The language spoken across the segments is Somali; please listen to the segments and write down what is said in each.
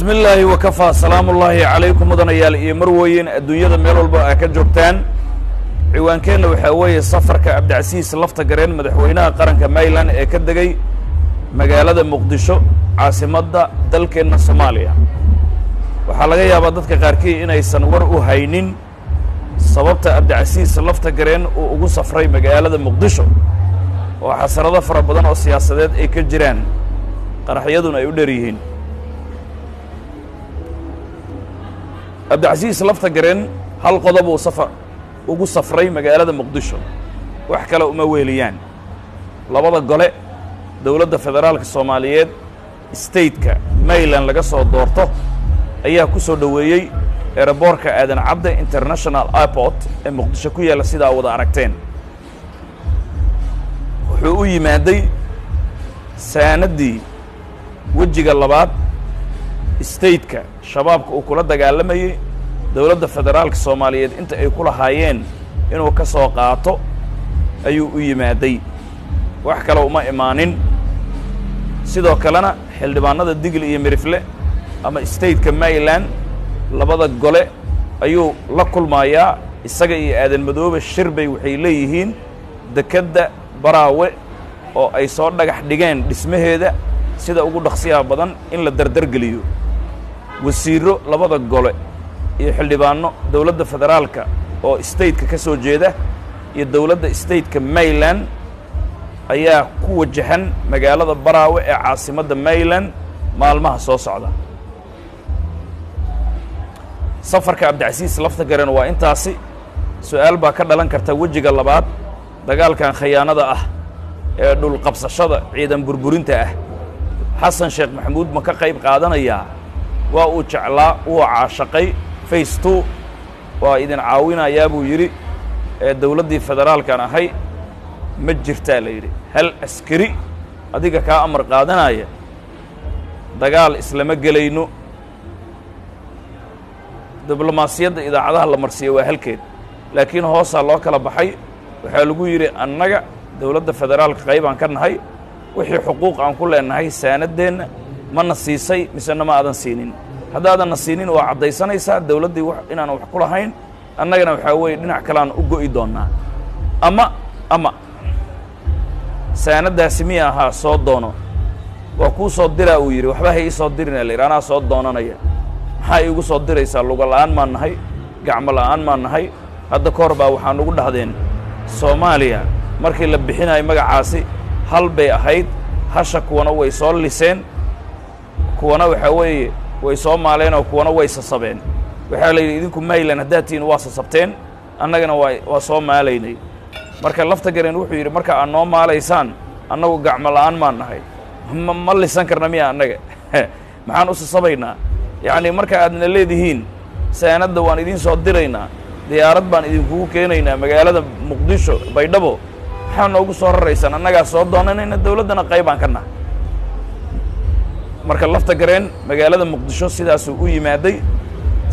bismi illaahi wakafaa salaamu ullaahi calaykum mudanayaal iyo marweyn adduunyada meel walba aa ka joogtaan. Ciwaankeenna waxaa weeye safarka cabdicasiis lafta gareen madaxweynaha qaranka mayland ee ka degay magaalada muqdisho caasimadda dalkeenna soomaaliya. Waxaa laga yaabaa dadka qaarkii inaysan war u haynin sababta cabdicasiis lafta gareen uu ugu safray magaalada muqdisho oo xasarado fara badan oo siyaasadeed ay ka jiraan. Qaraxyaduna ay u dher cabdicasiis lafta gareen hal qodob uu safa ugu safray magaalada muqdisho. Wax kale uma weeliyaan. Labada gole dowladda federaalka soomaaliyeed stateka mayland laga soo doorto ayaa ku soo dhoweeyey eeraboorka aadan cabde international airport ee muqdisho ku yaalla sidaa wada aragteen. Wuxuu u yimaaday saanaddii wejiga labaad stateka shabaabka uu kula dagaalamayey dowladda federaalka soomaaliyeed inta ay ku lahaayeen inuu ka soo qaato ayuu u yimaaday. Wax kale uma imaanin. Sidoo kalena xildhibaanada digl iyo mirifle ama stateka mayland labada gole ayuu la kulmayaa. Isaga iyo aadan madoobe shirbay waxay leeyihiin dekedda baraawe oo ay soo dhagax dhigeen dhismaheeda sida ugu dhaqsiyaha badan in la dardargeliyo wasiirro labada gole iyo xildhibaanno dowladda federaalka oo stateka ka soo jeeda iyo dowladda stateka mayland ayaa ku wajahan magaalada baraawe ee caasimadda mayland maalmaha soo socda. Safarka cabdicasiis lafta garen waa intaasi. Su'aal baa ka dhalan karta wejiga labaad dagaalkan khayaanada ah ee dhulqabsashada ciidan burburinta ah. Xasan sheekh maxamuud ma ka qayb qaadanayaa? Waa uu jeclaa wuu caashaqay face two. Waa idin caawinayaa buu yidhi ee dowladdii federaalkan ahay ma jirtaa la yidhi. Hal askari adiga kaa amar qaadanaya dagaal islama gelayno. Diblomaasiyadda idaacadaha la marsiiya waa halkeed. Laakiin hoosaa loo kala baxay waxaa lagu yidhi annaga dowladda federaalka qaybaan ka nahay wixii xuquuq aan ku leenahay saanaddeenna mana siisay misena ma aadan siinin haddaadanna siinin waa caddaysanaysaa dowladdii inaan wax ku lahayn annagana waxaa weeye dhinac kaleaan u go'i doonnaa. Ama ama saanaddaasi miya ahaa soo doono? Waa kuu soo diraa uu yidhi. Waxba ha ii soo dirina la yidhi anaa soo doonanaya maxaa iigu soo diraysaa? Luga la'aan maan nahay gacmo la'aan maan nahay. Hadda ka hor baa waxaa nugu dhahdeen soomaaliya. Markii la bixinayo magacaasi hal bay ahayd. Hasha kuwana way soo liseen. Kuwana waxaa weeye way soo maaleenoo kuwana way sasabeen. Waxaa la yidhi idinku mayland haddaad tihiin waa sasabteen annagana waa waa soo maalaynay. Marka lafta garen wuxuu yidhi marka aad noo maalaysaan annagu gacmo la'aan maan nahay. Ma lisan karna miya annaga. Maxaan u sasabaynaa? Yacni marka aadna leedihiin saanadda waan idiin soo diraynaa diyaarad baan idinkugu keenaynaa magaalada muqdisho baydhabo maxaa noogu soo raraysaan annagaa soo doonanayna dowladdana qaybaan ka nahay marka lafta gareen magaalada muqdisho sidaasuu u yimaaday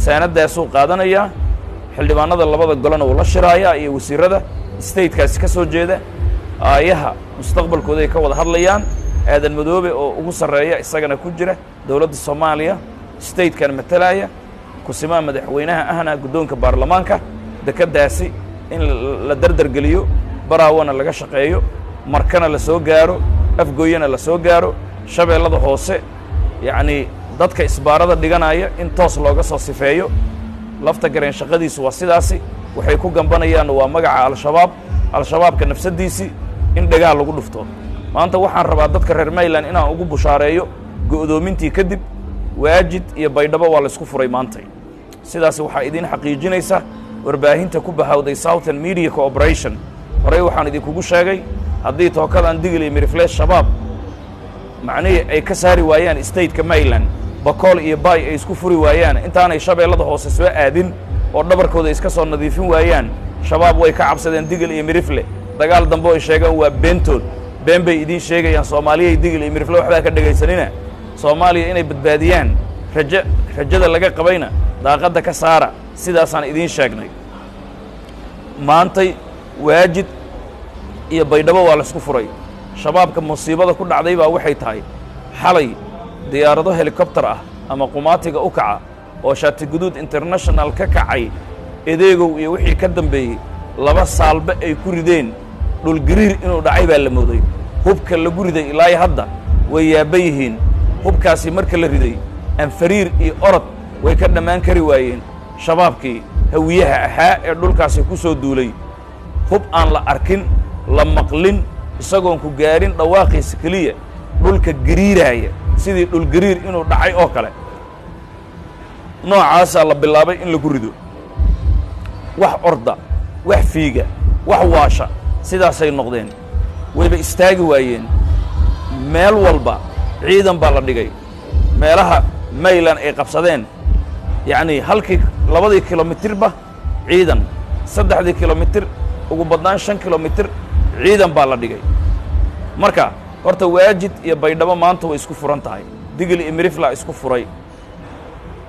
saanaddaasuu qaadanayaa xildhibaanada labada golena wuu la shiraayaa iyo wasiirada statekaasi ka soo jeeda aayaha mustaqbalkooda ay ka wada hadlayaan aadan madoobe oo ugu sarreeya isagana ku jira dowladda soomaaliya statekan matalaya kusimaha madaxweynaha ahna guddoonka baarlamaanka dekeddaasi in la dardargeliyo baraawana laga shaqeeyo markana la soo gaaro afgooyana la soo gaaro shabeellada hoose yacnii dadka isbaarada dhiganaya in toos looga soo sifeeyo. Lafta gareen shaqadiisu waa sidaasi. Waxay ku gambanayaan waa magaca al-shabaab al-shabaabka nafsaddiisii in dhegaha lagu dhufto. Maanta waxaan rabaa dadka reer mayland inaan ugu bushaareeyo go'doomintii kadib waajid iyo baydhabo waa laysku furay maantay sidaas waxaa idiin xaqiijinaysa warbaahinta ku bahawday southern media cooperation horey waxaan idinkugu sheegay haddii tookadan digil iyo mirifles shabaab macnihii ay ka saari waayaan stateka mayland bakool iyo bay ay isku furi waayaan. Intaanay shabeellada hoose soo aadin oo dhabarkooda iska soo nadiifin waayaan shabaab way ka cabsadeen digil iyo mirifle. Dagaal dambe ay sheegaan waa beentood been bay idiin sheegayaan soomaaliyay digil iyo mirifle waxbaa ka dhegaysanina soomaaliya inay badbaadiyaan. Raje rajada laga qabayna daaqadda ka saara. Sidaasaan idiin sheegnay. Maantay waajid iyo baydhabo waa laysku furay shabaabka musiibada ku dhacday baa waxay tahay xalay diyaarado helikobtar ah ama qumaatiga u kaca oo shaatiguduud international ka kacay edeegow iyo wixii ka dambeeyey laba saalbe ay ku rideen. Dhulgariir inuu dhacay baa la mooday. Hubka lagu riday ilaa iyo hadda way yaabban yihiin. Hubkaasi marka la riday anfariir iyo orod way ka dhammaan kari waayeen. Shabaabkii hawiyaha ahaa ee dhulkaasi ku soo duulay. Hub aan la arkin la maqlin isagoon ku gaarin dhawaaqiisa keliya dhulka gariiraaya sidii dhulgariir inuu dhacay oo kale. Noocaasaa la bilaabay in lagu rido. Wax orda wax fiiga wax waasha sidaasay noqdeen. Wayba istaagi waayeen. Meel walba ciidan baa la dhigay. Meelaha maylan ay qabsadeen. Yacnii halkii labadii kilomitirba ciidan. Saddexdii kilomitir ugu badnaan shan kilomitir ciidan baa la dhigay. Marka horta waajid iyo baydhabo maanta way isku furan tahay. Digil iyo mirifla isku furay.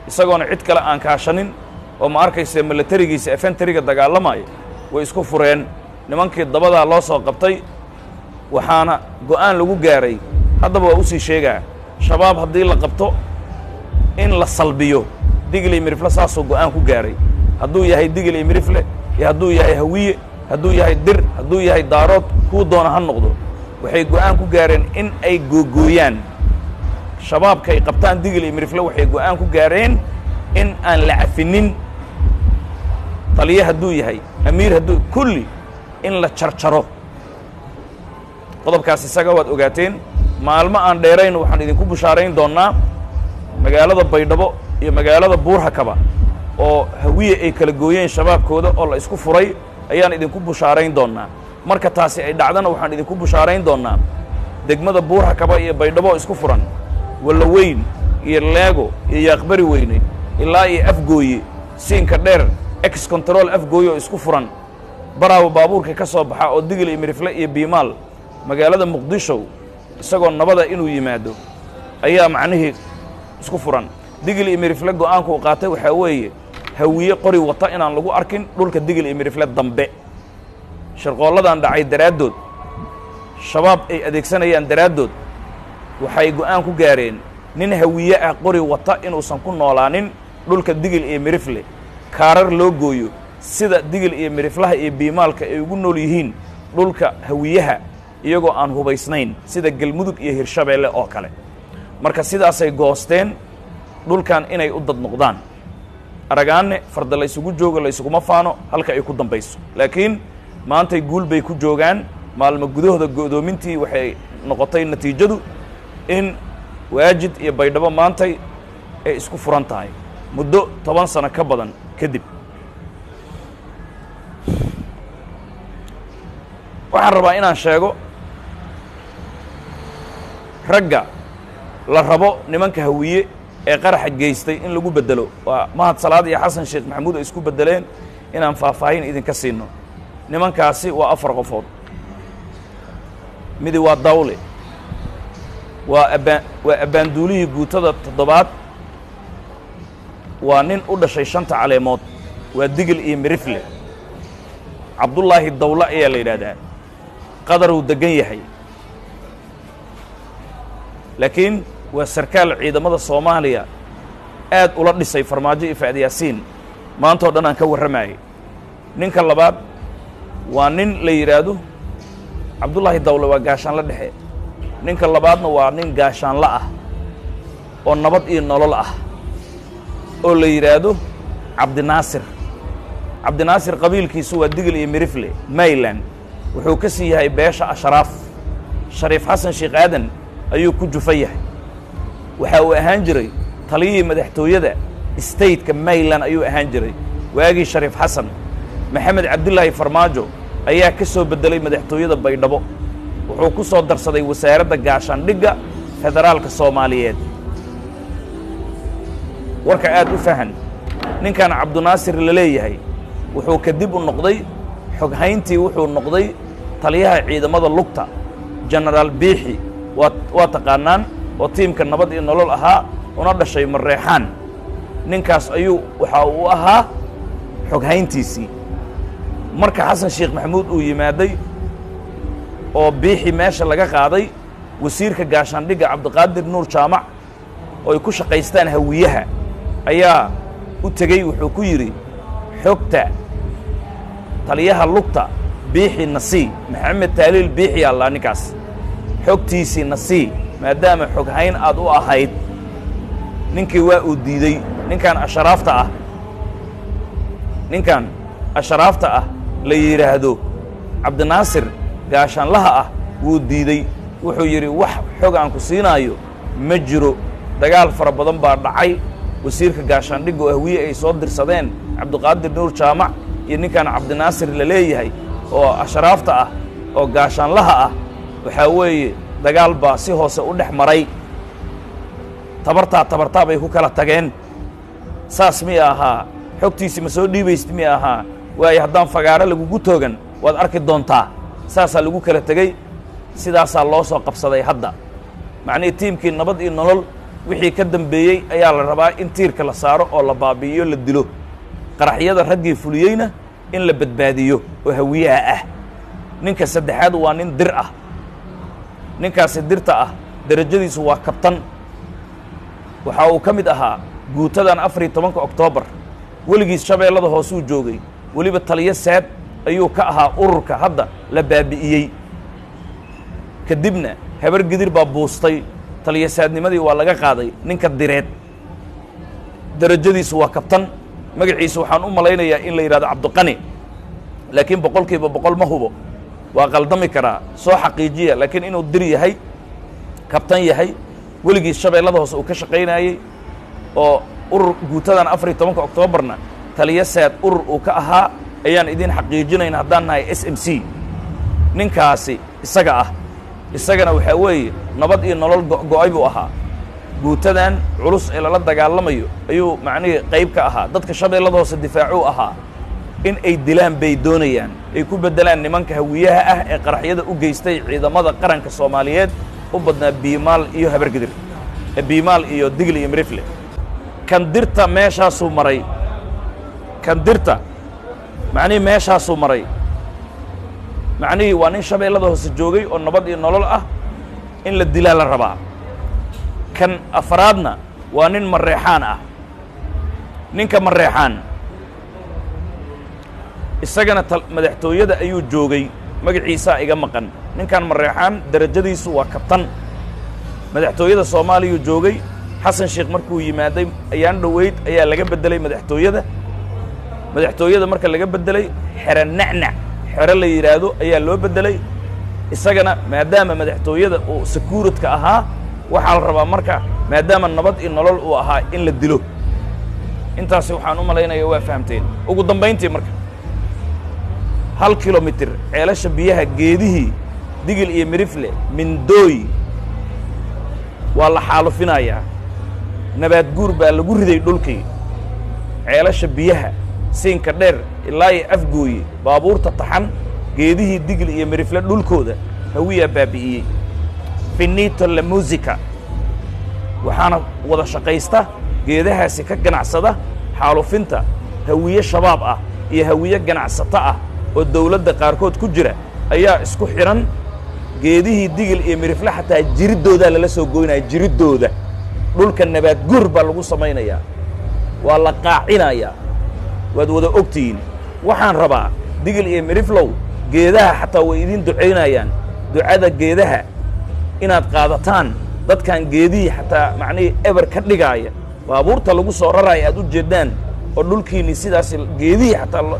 Isagoona cid kale aan kaashanin oo ma arkayse milatarigiisa efentariga dagaalamaya way isku fureen. Nimankii dabadaa loo soo qabtay waxaana go'aan lagu gaaray. Haddaba waa u sii sheegaa shabaab haddii la qabto in la salbiyo. Digil iyo mirifle saasuu go'aan ku gaaray. Hadduu yahay digil iyo mirifle iyo hadduu yahay hawiye hadduu yahay dir hadduu yahay daarood kuu doona ha noqdo. Waxay go'aan ku gaareen in ay googooyaan. Shabaabka ay qabtaan digil iyo mirifle waxay go'aan ku gaareen in aan la cafinin. Taliye hadduu yahay amiir hadduu kulli in la jarjaro qodobkaas isaga waad ogaateen. Maalmo aan dheerayn waxaan idinku bushaarayn doonnaa magaalada baydhabo iyo magaalada buurhakaba oo hawiye ay kala gooyeen shabaabkooda oo la isku furay ayaan idinku bushaarayn doonnaa. Marka taasi ay dhacdana waxaan idinku bushaarayn doonnaa. Degmada buurhakaba iyo baydhabo isku furan. Wallaweyn iyo leego iyo yaaqbari weyne ilaa iyo afgooye siinka dheer ex control afgooye oo isku furan. Baraawa baabuurka ka soo baxa oo digil iyo mirifle iyo biimaal magaalada muqdisho isagoo nabada inuu yimaado ayaa macnihii isku furan. Digil iyo mirifle go'aanku uu qaatay waxaa weeye hawiye qori wata inaan lagu arkin dhulka digil iyo mirifle dambe. Shirqoolladan dhacay daraaddood. Shabaab ay adeegsanayaan daraaddood. Waxay go'aan ku gaareen nin hawiye ah qori wata inuusan ku noolaanin dhulka digil iyo mirifle. Kaarar loo gooyo sida digil iyo miriflaha iyo biimaalka ay ugu nool yihiin dhulka hawiyaha iyagoo aan hubaysnayn sida gelmudug iyo hirshabeelle oo kale. Marka sidaasay goosteen dhulkan inay u dad noqdaan aragaanne farda laysugu joogo laysuguma faano halka ay ku dambayso. Laakiin maantay guul bay ku joogaan. Maalmo gudahooda go'doomintii waxay noqotay natiijadu in waajid iyo baydhabo maantay ay isku furan tahay. Muddo toban sano ka badan kadib. Waxaan rabaa inaan sheego ragga la rabo nimanka hawiye ee qaraxa geystay in lagu beddelo waa mahad salaad iyo xasan sheekh maxamuud ay isku beddeleen inaan faahfaahin idinka siino. Nimankaasi waa afar qofood. Midi waa dawle. Waa abbaan waa abbaanduulihii guutada toddobaad. Waa nin u dhashay shanta caleemood. Waa digil iyo mirifle. Cabdullaahi dawle ayaa la yidhaahdaa. Qadaruu deggan yahay. Laakiin waa sarkaal ciidamada soomaaliya aad ula dhisay farmaajo iyo facdi yaasiin maantao dhan aan ka warramayay ninka labaad waa nin la yidhaahdo cabdullaahi dawle waa gaashaanla dhexe. Ninka labaadna waa nin gaashaanla ah oo nabad iyo nolol ah oo la yidhaahdo cabdinaasir cabdinaasir qabiilkiisu waa digil iyo mirifle mayland wuxuu ka sii yahay beesha ashraaf shariif xasan sheekh aadan ayuu ku jufa yahay waxa uu ahaan jiray taliyihii madaxtooyada stateka mayland ayuu ahaan jiray. Waagii shariif xasan maxamed cabdilaahi farmaajo ayaa ka soo beddelay madaxtooyada baydhabo. Wuxuu ku soo darsaday wasaaradda gaashaandhigga federaalka soomaaliyeed. Warka aad u fahan ninkan cabdinaasir la leeyahay wuxuu kadib u noqday xoghayntii wuxuu noqday taliyaha ciidamada lugta genaraal biixi. Waa taqaanaan oo tiimka nabad iyo nolol ahaa una dhashay mareexaan ninkaas ayuu waxa uu ahaa xoghayntiisii marka xasan sheekh maxamuud uu yimaaday oo biixi meesha laga qaaday wasiirka gaashaandhigga cabdiqaadir nuur jaamac oo ay ku shaqaystaan hawiyaha ayaa u tegey wuxuu ku yidhi xogta taliyaha lugta biixi nasii maxamed taaliil biixi allaa ninkaas. Xogtiisii nasii maadaama xoghayn aad u ahayd ninkii waa uu diidey ninkan asharaafta ah ninkan asharaafta ah la yidhaahdo cabdinaasir gaashaanlaha ah wuu diidey wuxuu yidhi wax xog aan ku siinaayo ma jiro. Dagaal fara badan baa dhacay. Wasiirka gaashaandhigga oo hawiye ay soo dirsadeen cabdiqaadir nuur jaamac iyo ninkan cabdinaasir la leeyahay oo ashraafta ah oo gaashaanlaha ah waxaa weeye dagaal baa si hoose u dhex maray. Tabartaa tabartaa bay ku kala tageen. Saas mi ahaa xogtiisi ma soo dhiibaysid mi ahaa? Waayo haddaan fagaaro lagugu toogan waad arki doontaa. Saasaa lagu kala tegey sidaasaa loo soo qabsaday hadda. Macnihii tiimkii nabad iyo nolol wixii ka dambeeyey ayaa la rabaa in tiirka la saaro oo la baabi'iyo la dilo. Qaraxyada raggii fuliyeyna in la badbaadiyo oo hawiyaha ah. Ninka saddexaad waa nin dir ah ninkaasi dirta ah derajadiisu waa kabtan. Waxa uu ka mid ahaa guutadan afar iyo tobanka oktoobar weligiis shabeellada hoosuu joogay. Weliba taliyo saad ayuu ka ahaa ururka hadda la baabi'iyey. Kadibna habar gidir baa buustay. Taliyo saadnimadii waa laga qaaday ninka direed. Derajadiisu waa kabtan. Magaciisa waxaan u malaynayaa in la yidhahdo cabdiqani laakiin boqolkiiba boqol ma hubo waa qaldami karaa soo xaqiijiya laakiin inuu dir yahay kabtan yahay weligiis shabeellada hoose uu ka shaqaynayey oo urur guutadan afar iyo tobanka oktoobarna taliyo saad urur uu ka ahaa ayaan idiin xaqiijinayn haddaan nahay s m c. Ninkaasi isaga ah isagana waxaa weeye nabad iyo nolol go'go'ay buu ahaa. Guutadan culus ee lala dagaalamayo ayuu macnihii qayb ka ahaa. Dadka shabeellada hoose difaacuu ahaa in ay dilaan bay doonayaan ay ku beddelaan nimanka hawiyaha ah ee qaraxyada u geystay ciidamada qaranka soomaaliyeed u badnaa biimaal iyo habargidir biimaal iyo digli iyo mirifle. Kan dirta meeshaasuu maray kan dirta macnihii meeshaasuu maray. Macnihii waa nin shabeellada hoose joogay oo nabad iyo nolol ah in la dilaa la rabaa. Kan afraadna waa nin mareexaan ah. Ninka mareexaan isagana madaxtooyada ayuu joogay magaciisaa iga maqan. Ninkan mareexaan derajadiisu waa kabtan. Madaxtooyada soomaaliyuu joogay. Xasan sheekh markuu yimaaday ayaan dhoweyd ayaa laga beddelay madaxtooyada. Madaxtooyada marka laga beddelay xero nacnac xero la yidhaahdo ayaa loo beddelay. Isagana maadaama madaxtooyada uu sakuuradka ahaa waxaa la rabaa marka maadaama nabad iyo nolol uu ahaa in la dilo. Intaasi waxaan u malaynaya waa fahamteen. Ugu dambayntii marka hal kilomitir ceelasha biyaha geedihii digil iyo mirifle mindooy. Waa la xaalufinayaa nabaad guur baa lagu riday dhulkii. Ceelasha biyaha siinka dheer ilaa iyo afgooye baabuurta taxan geedihii digil iyo mirifle dhulkooda hawiyaa baabi'iyey. Finito la musica waxaana wada shaqaysta geedahaasi ka ganacsada xaalufinta hawiye shabaab ah iyo hawiye ganacsato ah oo dawladda qaarkood ku jira ayaa isku xidhan geedihii digil iyo mirifle xataa jiriddoodaa lala soo goynaya jiriddooda dhulka nabaad guur baa lagu samaynayaa. Waa la qaacinayaa. Waad wada ogtihiin waxaan rabaa digil iyo miriflow geedaha xataa way idiin ducaynayaan ducada geedaha inaad qaadataan dadkan geedihii xataa macnihii eber ka dhigaaya. Baabuurta lagu soo raraya aad u jeeddaan oo dhulkiinni sidaas geedihii xataa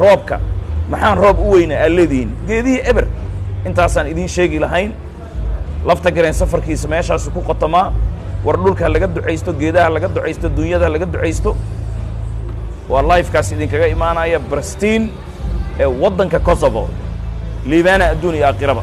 roobka maxaan roob u aad leedihiin geedihii eber. Intaasaan idiin sheegi lahayn. Lafta gareen safarkiisa meeshaasu ku qotamaa war dhulka laga ducaysto geedaha laga ducaysto dunyada laga ducaysto. Waa lifekaas idinkaga imaanaya brestiin ee waddanka kosovo. Liibaana adduun iyo aakhiraba